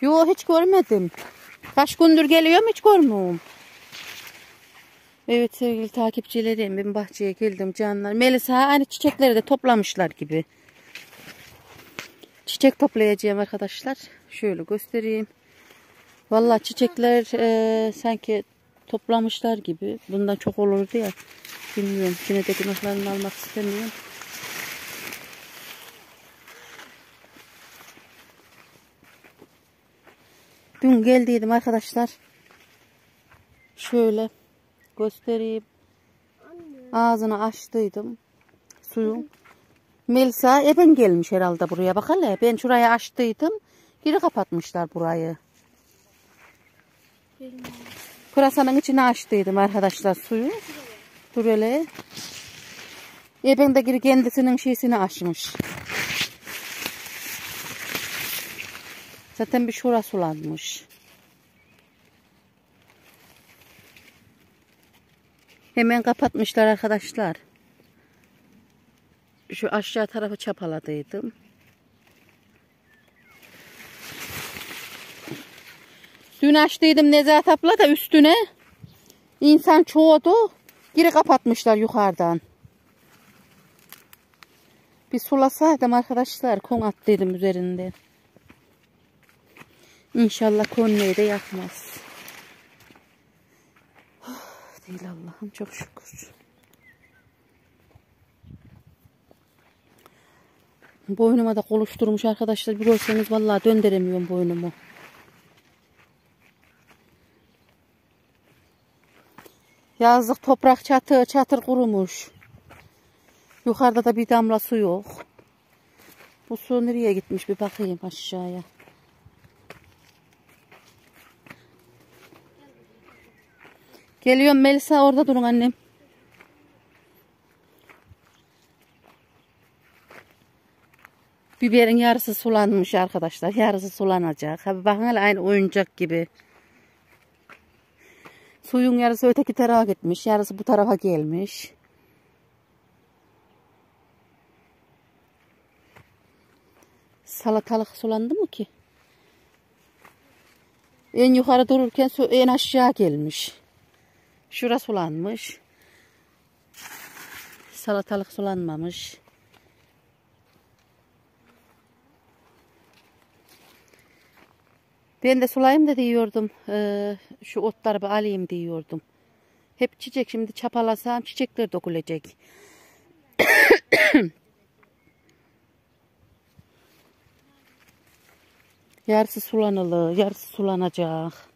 Yo hiç görmedim. Kaç gündür geliyorum hiç görmüyorum. Evet sevgili takipçilerim ben bahçeye geldim canlar. Melisa aynı çiçekleri de toplamışlar gibi. Çiçek toplayacağım arkadaşlar. Şöyle göstereyim. Vallahi çiçekler e, sanki toplamışlar gibi. Bundan çok olurdu ya. Bilmiyorum. Yine de günahlarını almak istemiyorum. Dün geldiydim arkadaşlar. Şöyle göstereyim. Ağzını açtıydım. Suyun. Melisa eben gelmiş herhalde buraya. Bak hele ben şurayı açtıydım. Geri kapatmışlar burayı. Pırasanın içine açtıydım arkadaşlar suyu. Dur hele. Eben de geri kendisinin şeysini açmış. Zaten bir şura sulanmış. Hemen kapatmışlar arkadaşlar. Şu aşağı tarafı çapaladıydım. Dün açtıydım Nezahat abla da üstüne. İnsan çoğudu. Geri kapatmışlar yukarıdan. Bir sulasaydım arkadaşlar. Kon attıydım üzerinde. İnşallah konmayı da yakmaz. Değil Allah'ım çok şükür. Boynuma da koluşturmuş arkadaşlar. Bir görseniz vallahi döndüremiyorum boynumu. Yazlık toprak çatı, çatır kurumuş. Yukarıda da bir damla su yok. Bu su nereye gitmiş bir bakayım aşağıya. Geliyorum Melisa orada durun annem. Biberin yarısı sulanmış arkadaşlar. Yarısı sulanacak. Bakın hele aynı oyuncak gibi. Suyun yarısı öteki tarafa gitmiş. Yarısı bu tarafa gelmiş. Salatalık sulandı mı ki? En yukarı dururken en aşağı gelmiş. Şurası sulanmış. Salatalık sulanmamış. Ben de sulayayım da diyordum. Ee, şu otları bir alayım diyordum. Hep çiçek şimdi çapalasam çiçekler dökülecek. yarısı sulanılı, yarısı sulanacak.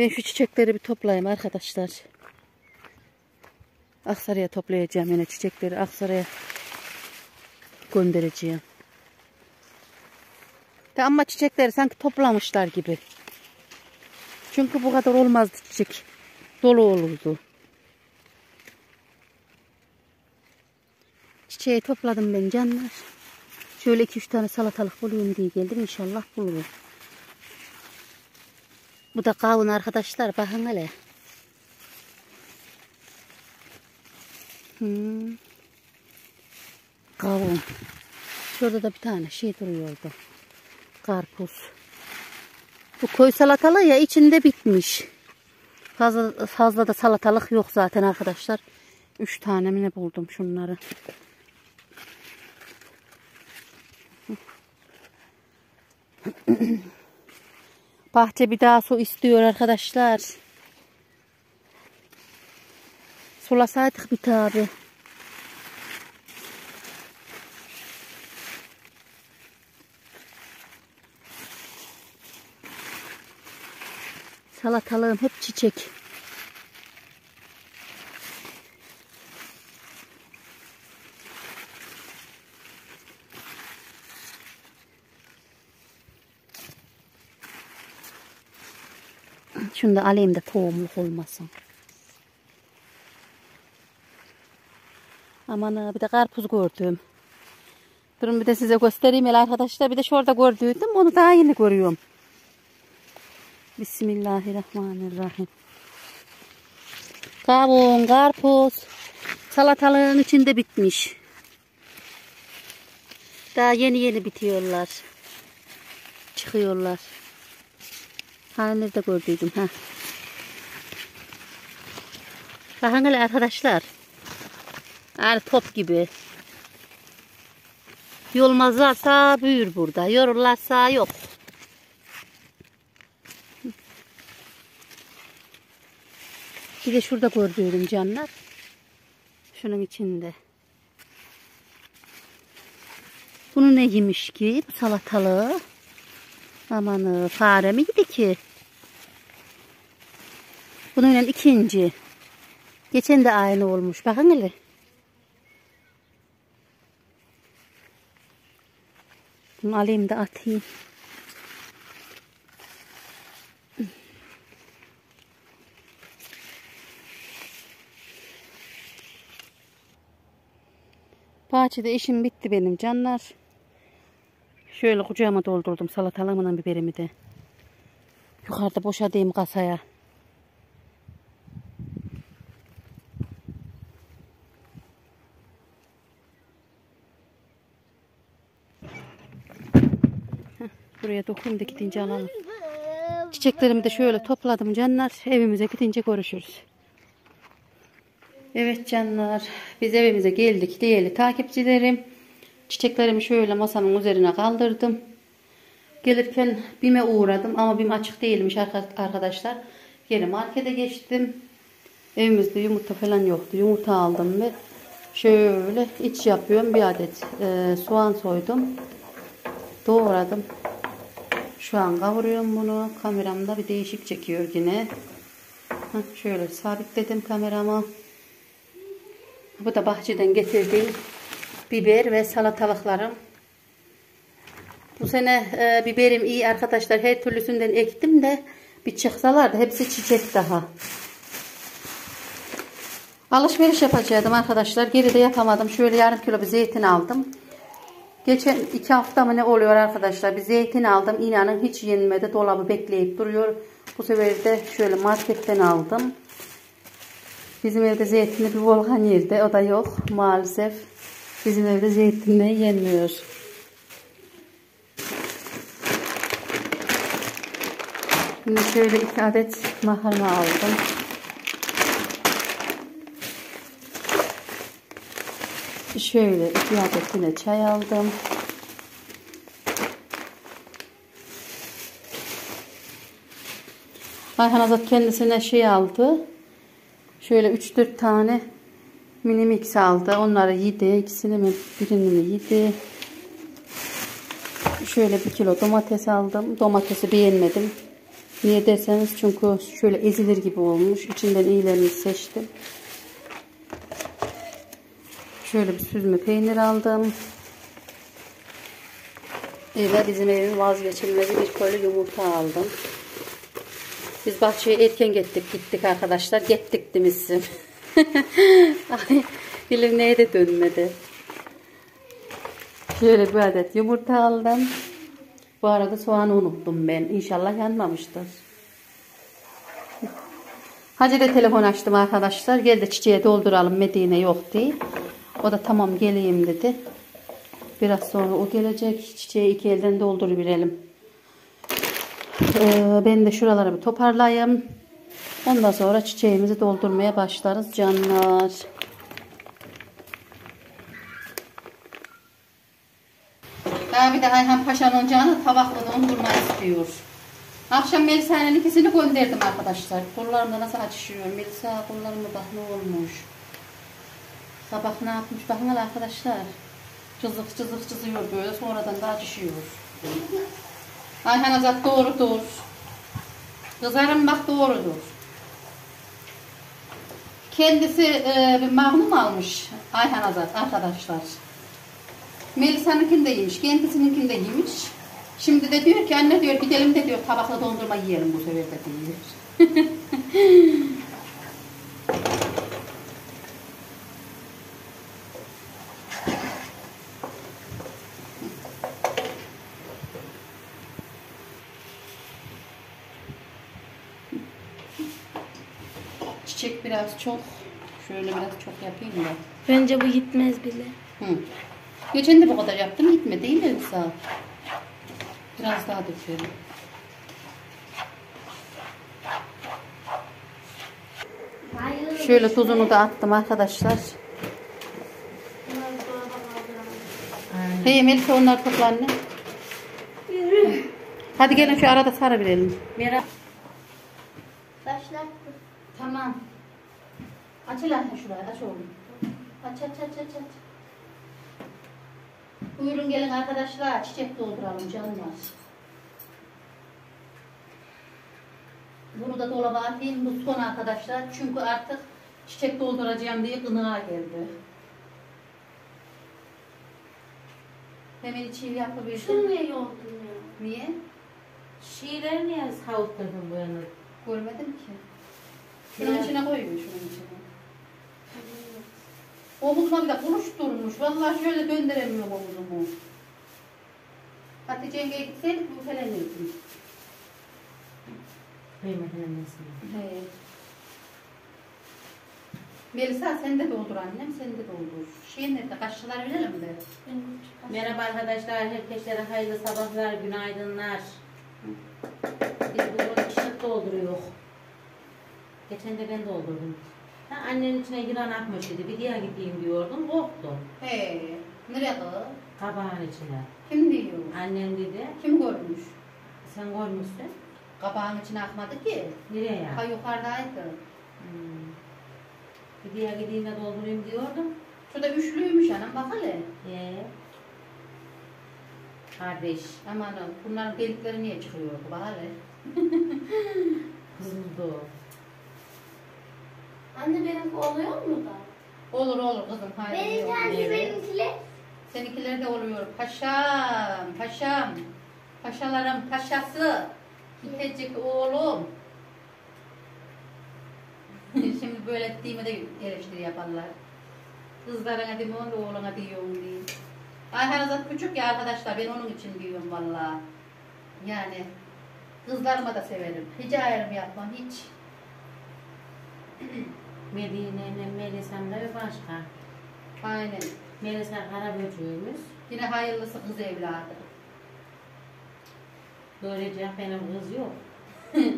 Ben şu çiçekleri bir toplayayım arkadaşlar. Aksaray'a toplayacağım yine çiçekleri Aksaray'a göndereceğim. De ama çiçekleri sanki toplamışlar gibi. Çünkü bu kadar olmazdı çiçek. Dolu olurdu. Çiçeği topladım ben canlar. Şöyle 2-3 tane salatalık bulayım diye geldim. İnşallah bulurum. Bu da kavun arkadaşlar. Bakın hele. Hmm. Kavun. Şurada da bir tane şey duruyordu. Karpuz. Bu koy salatalığı ya içinde bitmiş. Fazla, fazla da salatalık yok zaten arkadaşlar. Üç tane mi ne buldum şunları. Bahçe bir daha su istiyor arkadaşlar. Sulasaydık bir tabi. Salatalığım hep çiçek. Şunu da alayım da tohumluk olmasın. Aman bir de karpuz gördüm. Durun bir de size göstereyim el arkadaşlar. Bir de şurada gördüydüm. Onu daha yeni görüyorum. Bismillahirrahmanirrahim. Kavun, karpuz. Salatalığın içinde bitmiş. Daha yeni yeni bitiyorlar. Çıkıyorlar. Nerede gördüydüm ha? Bakın hele arkadaşlar. Yani top gibi. Yolmazlarsa büyür burada. Yorullarsa yok. Bir de şurada gördüydüm canlar. Şunun içinde. Bunu ne yemiş ki? Bu salatalığı. Aman fare mi yedi ki? Bunun ikinci. Geçen de aynı olmuş. Bakın hele. Bunu alayım da atayım. Bahçede işim bitti benim canlar. Şöyle kucağıma doldurdum salatalığımla biberimi de. Yukarıda boşadığım kasaya. Buraya dokuyayım da gidince alalım. Çiçeklerimi de şöyle topladım canlar. Evimize gidince görüşürüz. Evet canlar. Biz evimize geldik değerli takipçilerim. Çiçeklerimi şöyle masanın üzerine kaldırdım. Gelirken BİM'e uğradım ama BİM açık değilmiş arkadaşlar. Geri markete geçtim. Evimizde yumurta falan yoktu. Yumurta aldım ve şöyle iç yapıyorum. Bir adet e, soğan soydum. Doğradım. Şu an kavuruyorum bunu. Kameramda bir değişik çekiyor yine. Heh, şöyle sabitledim kameramı. Bu da bahçeden getirdiğim biber ve salatalıklarım. Bu sene e, biberim iyi arkadaşlar. Her türlüsünden ektim de bir çıksalardı. Hepsi çiçek daha. Alışveriş yapacaktım arkadaşlar. Geri de yapamadım. Şöyle yarım kilo bir zeytin aldım. Geçen iki hafta mı ne oluyor arkadaşlar. Bir zeytin aldım. İnanın hiç yenmedi. Dolabı bekleyip duruyor. Bu sefer de şöyle marketten aldım. Bizim evde zeytinli bir volkan yerde. O da yok maalesef. Bizim evde zeytinle yenmiyor. Şimdi şöyle iki adet makarna aldım. Şöyle iki adet yine çay aldım. Ayhan Azat kendisine şey aldı. Şöyle 3-4 tane mini mix aldı. Onları yedi. İkisini mi birini yedi. Şöyle bir kilo domates aldım. Domatesi beğenmedim. Niye derseniz çünkü şöyle ezilir gibi olmuş. İçinden iyilerini seçtim. Şöyle bir süzme peynir aldım. Ve bizim evin vazgeçilmezi bir koli yumurta aldım. Biz bahçeye erken gittik gittik arkadaşlar. Gittik demişsin. Ay, dilim neye de dönmedi. Şöyle bir adet yumurta aldım. Bu arada soğanı unuttum ben. İnşallah yanmamıştır. Hacı de telefon açtım arkadaşlar. Gel de çiçeğe dolduralım. Medine yok diye. O da tamam geleyim dedi. Biraz sonra o gelecek. Çiçeği iki elden dolduruverelim. Ee, ben de şuraları bir toparlayayım. Ondan sonra çiçeğimizi doldurmaya başlarız canlar. Daha bir de Ayhan Paşa'nın canı tabaklı dondurma istiyor. Akşam Melisa'nın ikisini gönderdim arkadaşlar. Kollarımda nasıl açışıyor. Melisa kollarımda bak ne olmuş. Sabah ne yapmış bakın arkadaşlar. Cızık cızık cızıyor böyle sonradan da açışıyor. Ayhan Azat doğrudur. Kızarım bak doğrudur. Kendisi e, bir magnum almış Ayhan Azat arkadaşlar. Melisa'nınkini de yemiş, kendisininkini de. Şimdi de diyor ki anne diyor gidelim de diyor tabakla dondurma yiyelim bu sefer de diyor. Çiçek biraz çok. Şöyle biraz çok yapayım da. Bence bu gitmez bile. Hı. Geçen de bu kadar yaptım gitmedi değil mi sağ? Biraz daha dökelim. Şöyle tuzunu da attım arkadaşlar. Hey Melisa onlar topla anne. Hadi gelin şu arada sarabilirim. Merhaba. Başlar. Tamam. Aç hele anne şurayı aç oğlum. Aç aç aç aç aç. Buyurun gelin arkadaşlar çiçek dolduralım canlar. Bunu da dolaba atayım bu son arkadaşlar. Çünkü artık çiçek dolduracağım diye gınığa geldi. Hemen içi yapıverdim. Şunu niye yoldun ya? Niye? Şiirleri niye savutturdun bu yana? Görmedim ki. Şunun içine koyuyor şunun içine. Omuzuma bir de kuruş durmuş. Vallahi şöyle döndüremiyorum omuzumu. Hatice yengeye gitseydik bu felenirdim. Kıymetini annesine. He. Melisa sen de doldur annem, sen de doldur. Şey nerede? Kaşılar verelim de. Merhaba arkadaşlar, herkese hayırlı sabahlar, günaydınlar. Biz bugün çiçek dolduruyor. Geçen de ben doldurdum. Ha, annenin içine yılan akmış dedi. Bir diğer gideyim diyordum, korktum. He. Nereye kız? Kabağın içine. Kim diyor? Annem dedi, Kim görmüş? sen görmüşsün. Kabağın içine akmadı ki. Nereye Ha yukarıdaydı. Hmm. Bir diğer gideyim de doldurayım diyordum. Şurada üçlüymüş anam bak hele. Ee, kardeş, Aman bunların delikleri niye çıkıyor bak hele. kızıldı. Anne benim oluyor mu da? Olur olur kızım. Hayır. Benim olur. kendi benimkiler. Seninkiler de oluyor. Paşam, paşam. Paşalarım paşası. Gidecek oğlum. Şimdi böyle ettiğimi de eleştiri yaparlar. Kızlarına demiyorum da oğluna diyorum diye. Ayhan Azat küçük ya arkadaşlar ben onun için diyorum valla. Yani kızlarıma da severim. Hiç ayrım yapmam hiç. Medine'nin Melisa'm da bir başka. Aynen. Melisa Karaböcüğümüz. Yine hayırlısı kız evladı. Doğrayacak benim kız yok.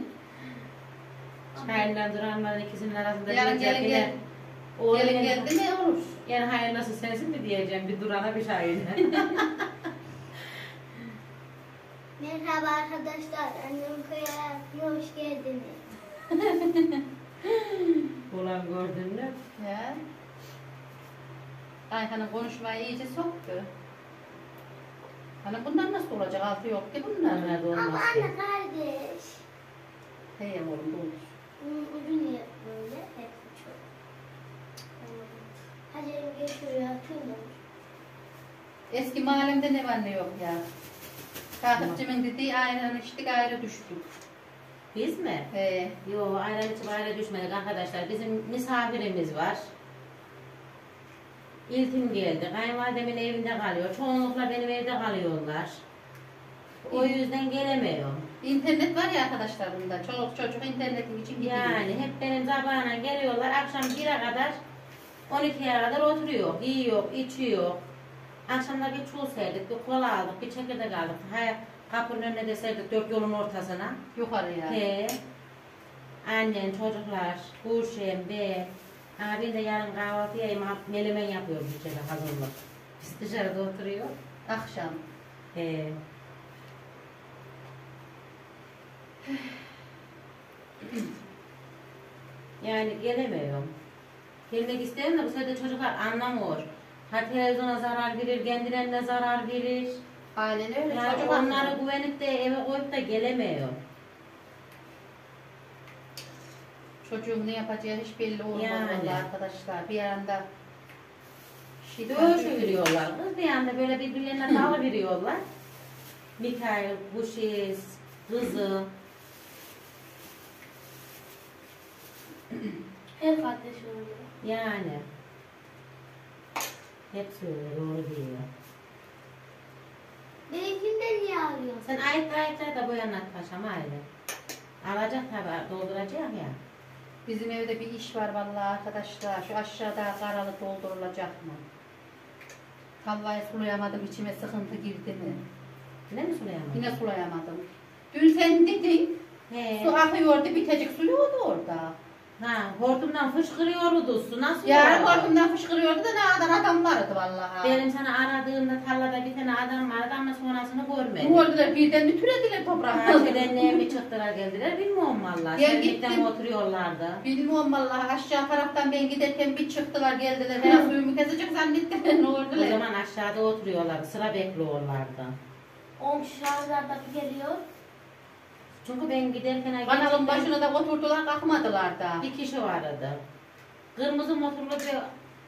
Çayından duranların ikisinin arasında Yarın gelin gel. oğlum Gelin geldi mi olur. En hayırlısı sensin mi diyeceğim bir durana bir şahine. Merhaba arkadaşlar. Annem köye hoş geldiniz. Ulan gördün mü? Ya. Ayhan'ın konuşmayı iyice soktu. Hani bundan nasıl olacak? Altı yok ki bunlar. Nerede Ama olmaz anne ki. kardeş. Hey oğlum dur. Bunun ucu niye böyle? Hep çok. Hacer'im gel şuraya atıyor mu? Eski mahallemde ne var ne yok ya. Takipçimin dediği ayran içtik ayrı düştük. Biz mi? Ee, Yo ayrı düşmedik arkadaşlar. Bizim misafirimiz var. İltim geldi. Kayınvalidemin evinde kalıyor. Çoğunlukla benim evde kalıyorlar. O yüzden gelemiyorum. internet var ya arkadaşlar bunda. Çoluk çocuk internetin için gidiyor. Yani hep benim sabahına geliyorlar. Akşam 1'e kadar 12'ye kadar oturuyor. Yiyor, içiyor. Akşamda bir çul serdik, bir kola aldık, bir çekirdek aldık. Hay, kapının önüne de serdik dört yolun ortasına. Yukarıya. He. Annen, çocuklar, Gülşen, ben. Abim de yarın kahvaltıya melemen yapıyor bütçede hazırlık. Biz dışarıda oturuyor. Akşam. He. Yani gelemiyorum. Gelmek isterim de bu sefer de çocuklar anlamıyor. Ha televizyona zarar verir, kendilerine zarar verir. Öyle. Yani Çocuk onları haklı. güvenip de eve koyup da gelemiyor. Çocuğun ne yapacağı hiç belli olmaz Yani. vallahi arkadaşlar. Bir anda şey Dövüşüveriyorlar kız bir anda böyle birbirlerine dalı veriyorlar. Mikail, Buşiz, kızı. Her kardeş oluyor. Yani. Hepsi öyle doğru diyor. Benimkinde niye ağlıyorsun? Sen ayet ayetler de boyanat paşam aile. Alacak tabi dolduracak ya. Bizim evde bir iş var vallahi arkadaşlar. Şu aşağıda karalı doldurulacak mı? Tavayı sulayamadım içime sıkıntı girdi mi? Ne mi sulayamadın? Yine sulayamadım. Dün sen dedin He. su akıyordu bitecik su yoktu orada. Ha, hortumdan fışkırıyordu su. Nasıl Yarın oldu? hortumdan fışkırıyordu da ne kadar adam vardı vallahi. Benim sana aradığımda tarlada bir tane adam vardı ama sonrasını görmedim. oldular birden bir türediler toprağa. Bahçeden neye mi çıktılar geldiler bilmiyorum valla. Şenlikten gittim. oturuyorlardı? Bilmiyorum vallahi aşağı taraftan ben giderken bir çıktılar geldiler. Ben suyumu kesecek zannettiler ne O oldular. zaman aşağıda oturuyorlardı. Sıra bekliyorlardı. 10 kişi şarjlarda bir geliyor. Çünkü ben giderken Kanalın başına da oturdular kalkmadılar da. bir kişi vardı. Kırmızı motorlu bir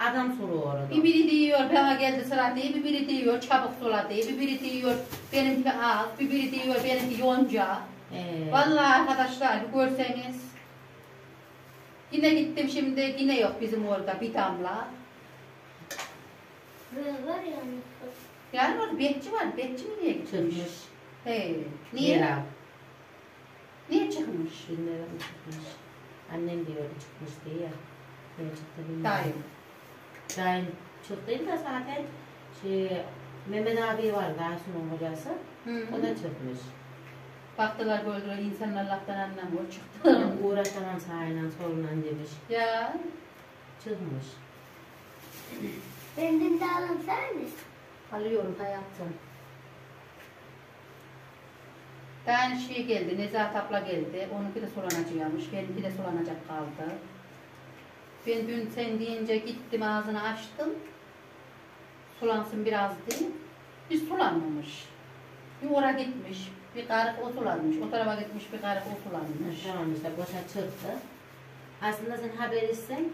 adam soruyordu. Bir biri diyor bana geldi sıra diye, bir biri diyor çabuk sula diye, bir biri diyor benimki az, bir biri diyor benimki yonca. Ee, Vallahi arkadaşlar görseniz. Yine gittim şimdi yine yok bizim orada bir damla. Var ya. Yani orada bekçi var. Bekçi mi niye gitmiş? çıkmış. He. Niye? Yera. Niye çıkmış? Bilmiyorum çıkmış. Annem diyordu çıkmış diye. Ne çıktı bilmiyorum. Dayım. Dayım çıktıydı da zaten şey, Mehmet abi vardı Aysun'un hocası. Hı. O da çıkmış. Baktılar gördüler insanlar laftan anlamıyor çıktı. Ben uğraşamam sahiden sorunla demiş. ya Çıkmış. Benden de alın sen mi? alıyorum hayatım. Daha şey geldi, Nezahat abla geldi. Onunki de sulanacakmış, benimki de sulanacak kaldı. Ben dün sen deyince gittim ağzını açtım. Sulansın biraz diye. Hiç sulanmamış. Bir oraya gitmiş, bir karık o sulanmış. O tarafa gitmiş, bir karık o sulanmış. Tamam işte boşa çıktı. Aslında sen haber etsen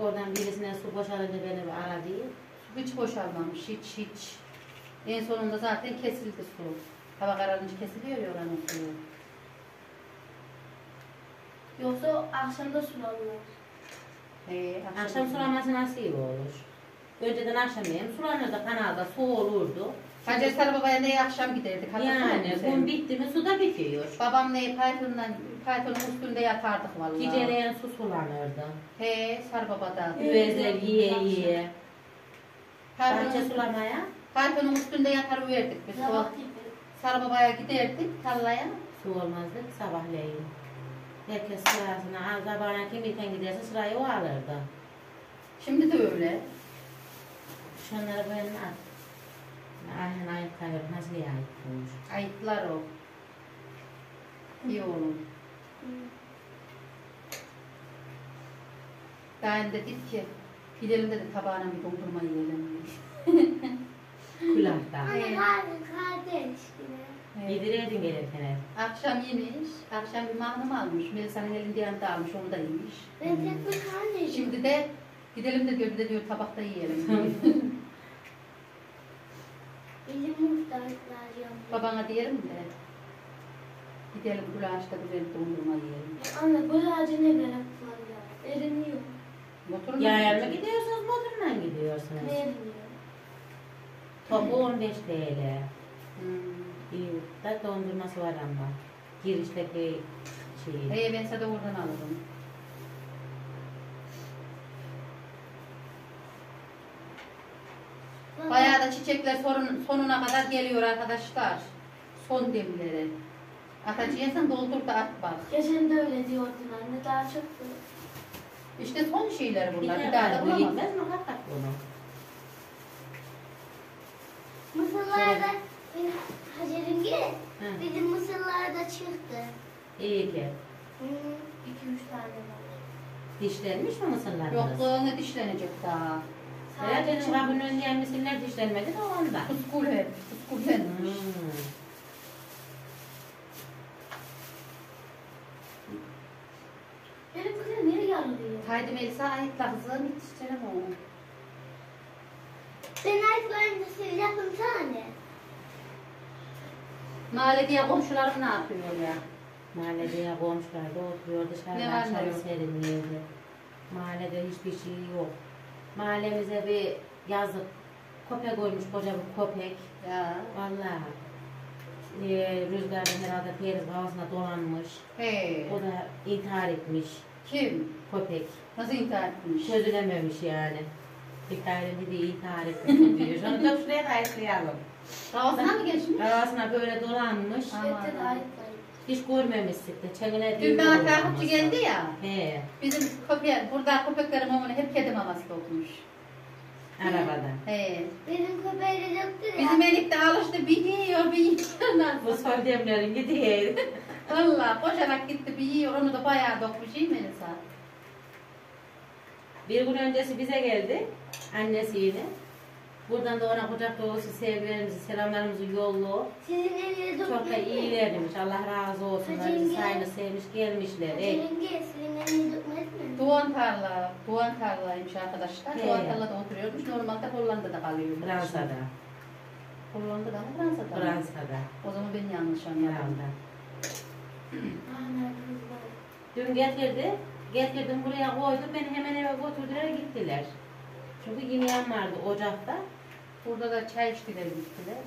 oradan birisine su boşalınca beni bir ara diye. Hiç boşalmamış, hiç hiç. En sonunda zaten kesildi su. Hava kararınca kesiliyor ya oranın suyu. Yoksa akşamda sulanıyor. Ee, Akşam sulaması nasıl iyi olur? Önceden akşamleyin sulanırdı kanalda su olurdu. Hacı Sarı Baba'ya ne akşam giderdik. hatırlıyor Yani musun sen? gün bitti mi su da bitiyor. Babam ne Python'dan, Python'un üstünde yatardık vallahi. Geceleyen su sulanırdı. He, Sarı Baba'da. Üvezler yiye yiye. Bahçe Python'un, sulamaya Python'un üstünde yatar verdik biz. Sabah. Sarı Baba'ya giderdik tarlaya. su olmazdı sabahleyin. Herkes sırasına, az sabahına kim iten giderse sırayı o alırdı. Şimdi de öyle. Şunları böyle at. Aynen kayıyor. Nasıl ayıp olmuş? Ayıplar o. İyi oğlum. Daha dedik ki gidelim dedi tabağına bir dondurma yiyelim. Külahta. Anne He. Yedirirdin gelirken. Akşam yemiş, akşam bir mahnım almış. Melisa'nın elinde yanında almış, onu da yemiş. Ben tek kardeşim. Şimdi de gidelim de diyor, bir de diyor tabakta yiyelim. Bizim muhtarlıklar yanıyor. Babana diyelim de gidelim Gülaş'ta güzel bir dondurma yiyelim. Anne böyle acı ne gerek var ya? Eriniyor. Motorla Yayarla gidiyorsunuz, motorla gidiyorsunuz. Ne eriniyor? Topu 15 TL. Hmm. İyi, da dondurması var ama. Girişteki şey. Hey ben sana da oradan alırım. Bayağı da çiçekler sorun, sonuna kadar geliyor arkadaşlar. Son demleri. Atacıysan doldur da at bak. Geçen de öyle diyordun anne daha çıktı. İşte son şeyler bunlar. Bir Bir daha da bu bulamaz. gitmez mi? Hakikat bunu. Mısırlarda Hı. bizim mısırlarda çıktı. İyi ki. Hı. 2-3 tane var. Dişlenmiş mi mısırlarınız? Yok bu ne dişlenecek daha. Evet, benim kapının önünden mısırlar dişlenmedi de ondan. Kuskul hep. Kuskul Hmm. Benim kızım niye yarılıyor? Haydi Melisa ayıkla kızım yetiştirelim onu. Ben ayıklarını seveceğim tane. Mahallede komşularım ne yapıyor ya? Mahallede ya komşular da oturuyor dışarıda Ne var ne akşam yok? serinliyordu. Mahallede hiçbir şey yok. Mahallemize bir yazık köpek koymuş koca bir köpek. Ya. Vallahi e, rüzgarda herhalde periz havasına dolanmış. He. O da intihar etmiş. Kim? Köpek. Nasıl intihar etmiş? Çözülememiş yani. Bir tane de intihar etmiş diyor. Şunu da şuraya kayıtlayalım. Kafasına mı geçmiş? Kafasına böyle dolanmış. Şiddet ayıplayın. Hiç görmemiştik de. Çengine Dün bana takipçi geldi ya. He. Bizim köpek, burada köpeklerin mamunu hep kedi maması dokmuş. Arabada. He. Benim köpeği de yoktu ya. Bizim Elif de alıştı bir yiyor bir yiyor. Bu soydemlerin gidiyor. Valla koşarak gitti bir yiyor onu da bayağı dokmuş iyi mi Melisa? Bir gün öncesi bize geldi. Annesiyle. Buradan da ona kucak dolusu sevgilerimizi, selamlarımızı yollu. Sizin elinize Çok da dokunmayın. iyilermiş. Allah razı olsun. Hacı sayını sevmiş gelmişler. Hacı sizin dokunmayın. Doğan tarla, Doğan tarlaymış arkadaşlar. He. Doğan tarlada oturuyormuş. Normalde Hollanda'da kalıyormuş. Fransa'da. Hollanda'da mı Fransa'da mı? Fransa'da. O zaman ben yanlış anladım. Dün getirdi. Getirdim buraya koydum. Beni hemen eve götürdüler gittiler. Çünkü yemeğim vardı ocakta. Burada da çay içtiler gittiler.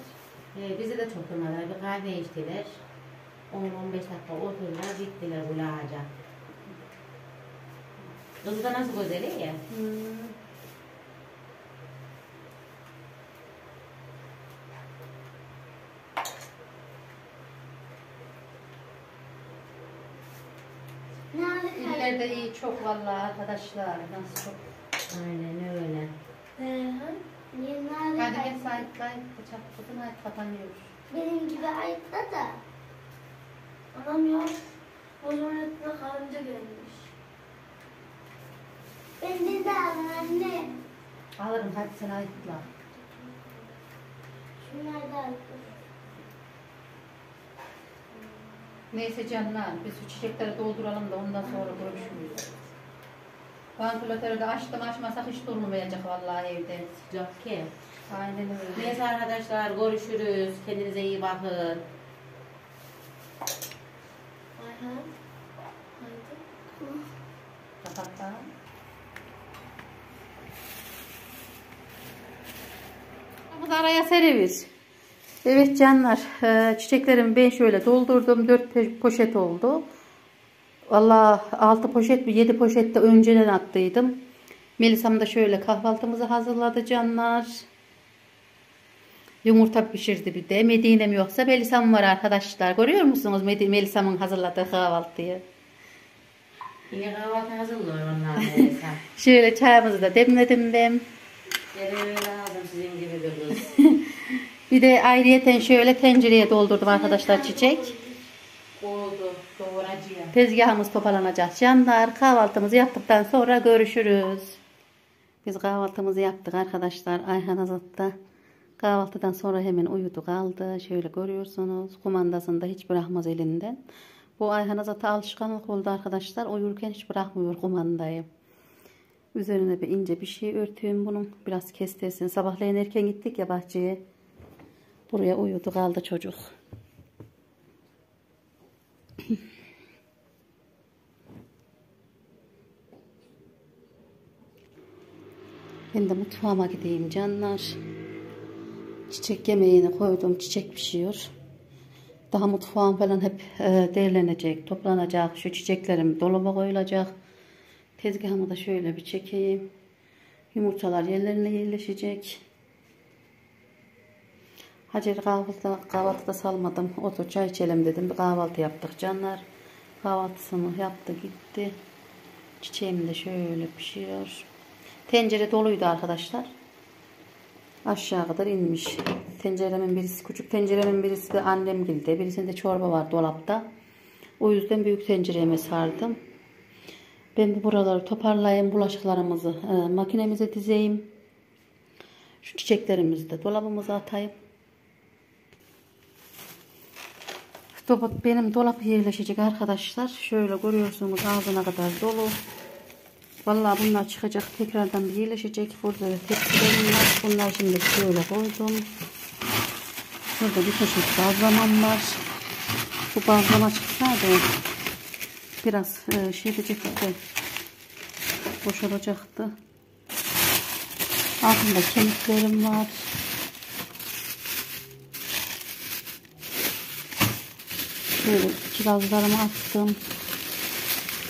Ee, bizi de çok durmadılar. Bir kahve içtiler. 10-15 dakika oturdular gittiler bu ağaca. Kızı da nasıl güzel ya. Aldık İllerde iyi çok vallahi arkadaşlar. Nasıl çok. Aynen öyle. Ee, Niye ne Hadi aldık? gel sahip sahip bıçak tutun hadi kapanıyoruz. Benim gibi ayıkla da. Anam yok. O zaman etine karınca gelmiş. Benden de alın anne. Alırım hadi sen ayıkla. Şunlar da ayıkla. Neyse canlar biz şu çiçekleri dolduralım da ondan sonra görüşürüz. Vantilatörü de açtım açmasak hiç durmayacak vallahi evde. Sıcak ki. Aynen öyle. Neyse arkadaşlar görüşürüz. Kendinize iyi bakın. Ayhan. Haydi. Kapatta. Bu da araya serivir. Evet canlar, e, çiçeklerimi ben şöyle doldurdum. 4 poşet oldu. Valla 6 poşet mi 7 poşet de önceden attıydım. Melisa'm da şöyle kahvaltımızı hazırladı canlar. Yumurta pişirdi bir de. Medine'm yoksa Melisa'm var arkadaşlar. Görüyor musunuz Melisa'mın hazırladığı kahvaltıyı? Yine kahvaltı hazırlıyor onlar neyse. Şöyle çayımızı da demledim ben. Geri öyle aldım sizin gibi bir kız. Bir de ayrıyeten şöyle tencereye doldurdum arkadaşlar çiçek. Tezgahımız toparlanacak. Canlar kahvaltımızı yaptıktan sonra görüşürüz. Biz kahvaltımızı yaptık arkadaşlar. Ayhan Azat da kahvaltıdan sonra hemen uyudu kaldı. Şöyle görüyorsunuz. Kumandasını da hiç bırakmaz elinden. Bu Ayhan Azat'a alışkanlık oldu arkadaşlar. Uyurken hiç bırakmıyor kumandayı. Üzerine bir ince bir şey örtüyorum bunun. Biraz kestirsin. Sabahleyin erken gittik ya bahçeye. Buraya uyudu kaldı çocuk. Ben de mutfağıma gideyim canlar. Çiçek yemeğini koydum. Çiçek pişiyor. Daha mutfağım falan hep e, değerlenecek, toplanacak. Şu çiçeklerim dolaba koyulacak. Tezgahımı da şöyle bir çekeyim. Yumurtalar yerlerine yerleşecek. Hacer kahvaltıda, kahvaltıda salmadım. Otur çay içelim dedim. Bir kahvaltı yaptık canlar. Kahvaltısını yaptı gitti. Çiçeğim de şöyle pişiyor. Tencere doluydu arkadaşlar. Aşağı kadar inmiş. Tenceremin birisi, küçük tenceremin birisi de annem gildi. Birisinde çorba var dolapta. O yüzden büyük tencereme sardım. Ben bu buraları toparlayayım. Bulaşıklarımızı e, makinemize dizeyim. Şu çiçeklerimizi de dolabımıza atayım. Benim dolap yerleşecek arkadaşlar. Şöyle görüyorsunuz ağzına kadar dolu. Vallahi bunlar çıkacak. Tekrardan bir yerleşecek. Burada da tepsilerim var. Bunlar şimdi şöyle koydum. Burada bir poşet bazlamam var. Bu bazlama çıksaydı biraz e, şey edecekti de boşalacaktı. Altında kemiklerim var. Şöyle kirazlarımı attım.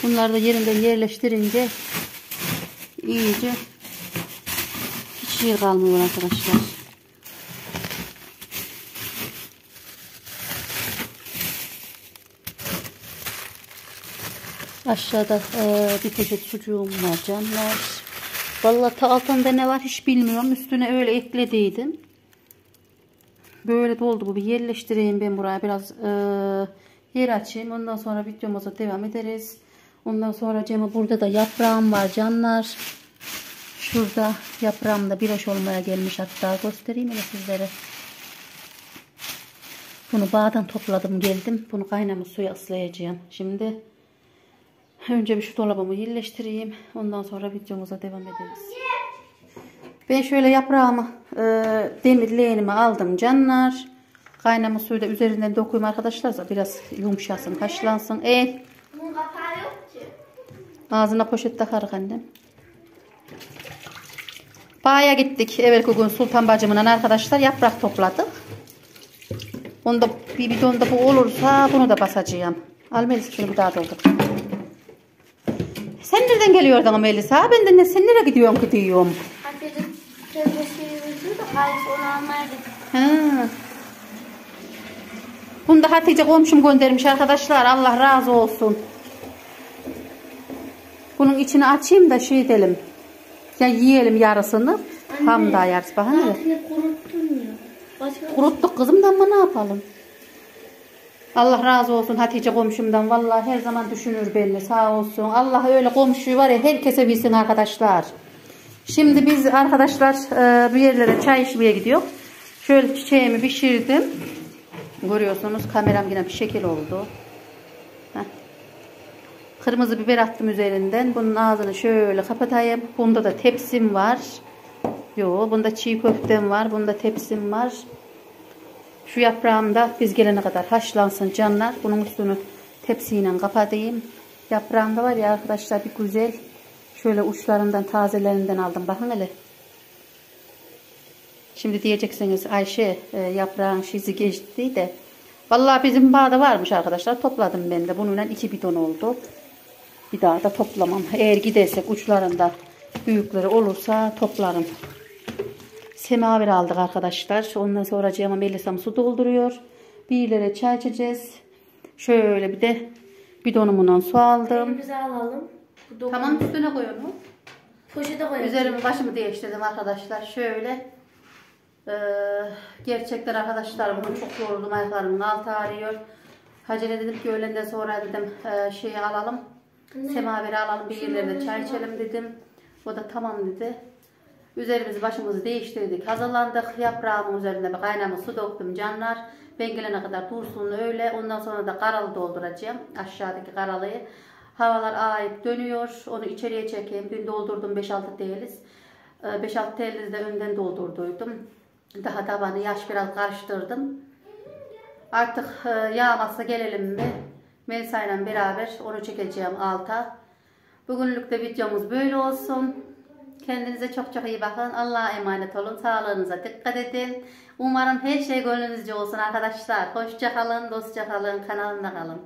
Bunları da yerinden yerleştirince iyice hiç yer kalmıyor arkadaşlar. Aşağıda e, bir poşet sucuğum var canlar. Vallahi ta altında ne var hiç bilmiyorum. Üstüne öyle eklediydim. Böyle doldu bu. Bir yerleştireyim ben buraya. Biraz e, yer açayım. Ondan sonra videomuza devam ederiz. Ondan sonra Cem'e burada da yaprağım var canlar. Şurada yaprağım da biraş olmaya gelmiş hatta. Göstereyim hele sizlere. Bunu bağdan topladım geldim. Bunu kaynamış suya ıslayacağım. Şimdi önce bir şu dolabımı yerleştireyim. Ondan sonra videomuza devam ederiz. Ben şöyle yaprağımı e, demir leğenime aldım canlar. Kaynama suyu da üzerinden dokuyayım arkadaşlar. Biraz yumuşasın, haşlansın. E, Bunun kapağı yok ki. Ağzına poşet takarız annem. Bağa gittik. Evvelki gün Sultan bacımla arkadaşlar yaprak topladık. Onda bir bidonda bu olursa bunu da basacağım. Al Melisa şunu bir daha doldur. Sen nereden geliyordun Melisa? Ben de ne, sen nereye gidiyorsun ki diyorum. Hatice'nin tezgahı de Halis onu almaya. Ha. Bunu da Hatice komşum göndermiş arkadaşlar. Allah razı olsun. Bunun içini açayım da şey edelim. Ya yiyelim yarısını. Ham da yarısı. Bakın. Başka Kuruttuk kızım da ama ne yapalım? Allah razı olsun Hatice komşumdan. Vallahi her zaman düşünür beni. Sağ olsun. Allah öyle komşuyu var ya herkese bilsin arkadaşlar. Şimdi biz arkadaşlar e, bir yerlere çay içmeye gidiyor. Şöyle çiçeğimi pişirdim. Görüyorsunuz kameram yine bir şekil oldu. Heh. Kırmızı biber attım üzerinden. Bunun ağzını şöyle kapatayım. Bunda da tepsim var. Yo, bunda çiğ köftem var. Bunda tepsim var. Şu yaprağım da biz gelene kadar haşlansın canlar. Bunun üstünü tepsiyle kapatayım. Yaprağım da var ya arkadaşlar bir güzel. Şöyle uçlarından tazelerinden aldım. Bakın hele. Şimdi diyeceksiniz Ayşe e, yaprağın şizi geçti de. Vallahi bizim bağda varmış arkadaşlar. Topladım ben de. Bununla iki bidon oldu. Bir daha da toplamam. Eğer gidersek uçlarında büyükleri olursa toplarım. Semaver aldık arkadaşlar. Ondan sonra Cema Melisa'm su dolduruyor. Bir çay içeceğiz. Şöyle bir de bidonumundan su aldım. Elimize alalım. Tamam üstüne koy onu. Poşete koyalım. Üzerimi başımı değiştirdim arkadaşlar. Şöyle. Ee, gerçekten arkadaşlar bunu çok yoruldum. Ayaklarımın altı ağrıyor. Hacer'e dedim ki öğlenden sonra dedim e, şeyi alalım. Semaveri alalım bir yerlerde çay içelim dedim. O da tamam dedi. Üzerimizi başımızı değiştirdik. Hazırlandık. Yaprağımın üzerine bir kaynamış su döktüm canlar. Ben gelene kadar dursun öyle. Ondan sonra da karalı dolduracağım. Aşağıdaki karalıyı. Havalar ağayıp dönüyor. Onu içeriye çekeyim. Dün doldurdum 5-6 değiliz. 5-6 değiliz de önden doldurduydum. Daha tabanı yaş biraz karıştırdım. Artık e, yağmazsa gelelim mi? Melisa beraber onu çekeceğim alta. Bugünlük de videomuz böyle olsun. Kendinize çok çok iyi bakın. Allah'a emanet olun. Sağlığınıza dikkat edin. Umarım her şey gönlünüzce olsun arkadaşlar. Hoşça kalın, dostça kalın, kanalımda kalın.